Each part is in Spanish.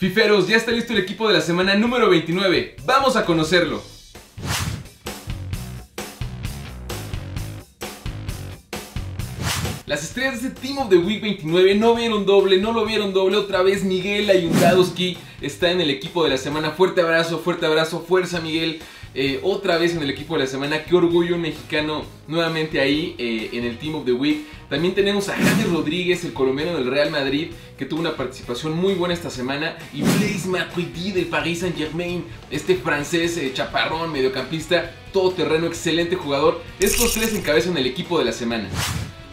Fiferos, ya está listo el equipo de la semana número 29. Vamos a conocerlo. Las estrellas de ese Team of the Week 29 no vieron doble, no lo vieron doble. Otra vez Miguel Ayundadowski está en el equipo de la semana. Fuerte abrazo, fuerte abrazo, fuerza Miguel. Eh, otra vez en el equipo de la semana. Qué orgullo mexicano nuevamente ahí eh, en el Team of the Week. También tenemos a James Rodríguez, el colombiano del Real Madrid, que tuvo una participación muy buena esta semana. Y Blaise Matuidi del Paris Saint Germain, este francés eh, chaparrón, mediocampista, todoterreno, excelente jugador. Estos tres encabezan el equipo de la semana.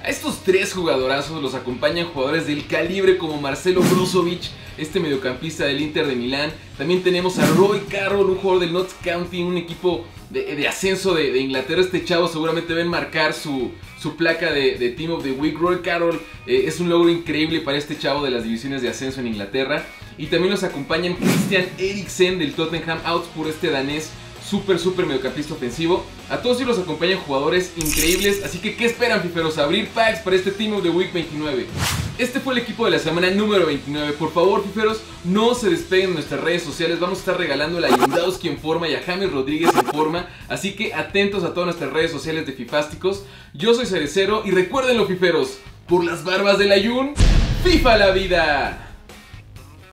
A estos tres jugadorazos los acompañan jugadores del calibre como Marcelo Brozovic, este mediocampista del Inter de Milán. También tenemos a Roy Carroll, un jugador del Notts County, un equipo de, ascenso de, Inglaterra. Este chavo seguramente va a enmarcar su, su placa de, Team of the Week. Roy Carroll eh, es un logro increíble para este chavo de las divisiones de ascenso en Inglaterra. Y también los acompañan Christian Eriksen del Tottenham Hotspur, este danés súper, súper mediocampista ofensivo. A todos ellos los acompañan jugadores increíbles, así que ¿qué esperan, fiferos? Abrir packs para este Team of the Week 29. Este fue el equipo de la semana número 29. Por favor, fiferos, no se despeguen de nuestras redes sociales. Vamos a estar regalando a Yundowski en forma y a James Rodríguez en forma. Así que atentos a todas nuestras redes sociales de Fifásticos. Yo soy Cerecero y recuerden, los fiferos, por las barbas del Ayun, FIFA la vida.